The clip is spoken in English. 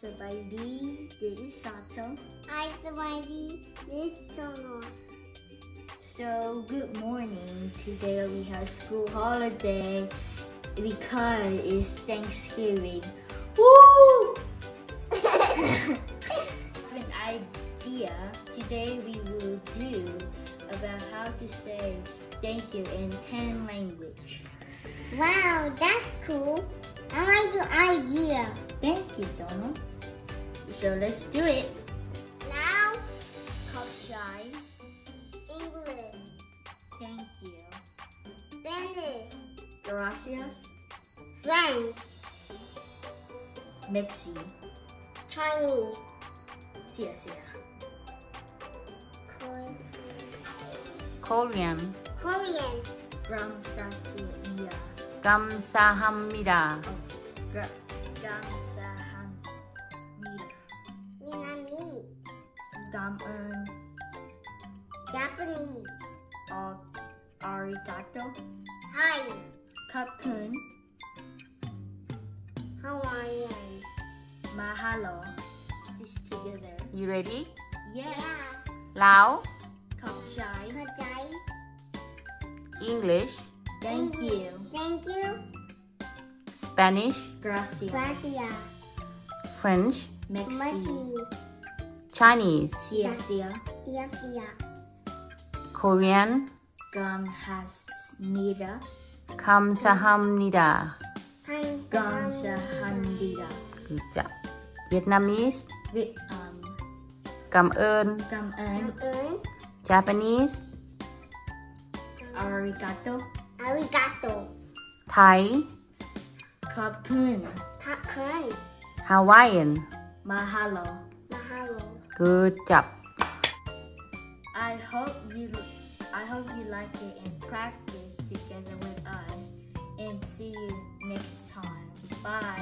Sabaidi, this is Sato. Hi, Sabaidi. This is So, good morning. Today we have school holiday because it's Thanksgiving. Woo! I have an idea. Today we will do about how to say thank you in 10 language. Wow, that's cool. I like your idea. Thank you, Donald. So let's do it. Now, Kopchai, English, thank you. Spanish, Gracias, French, Mexi, Chinese, sia sia. Korean, Korean. Korean, Gamsasia. 감사합니다. Gra- Gamsahamnida. Cảm. Uh, Japanese, Ar- Arigato. Thai, Khop khun. Hawaiian. Mahalo. This together. You ready? Yes. Yeah, Lao. Kopchai. Kajai. English. Thank you. Thank you. Spanish. Gracias. Gracias. French. Mexi. Mexi. Chinese. Xia. Xia. Yeah, yeah. Korean. Gamhasnida. Kamsahamnida. Gamsahamnida. Good job. Vietnamese. Việt, um, Cảm ơn. Cảm ơn. Japanese. Arigato. Arigato. Thai. Khop khun. Hawaiian. Mahalo. Good job. I hope you I hope you like it and practice together with us and see you next time. Bye.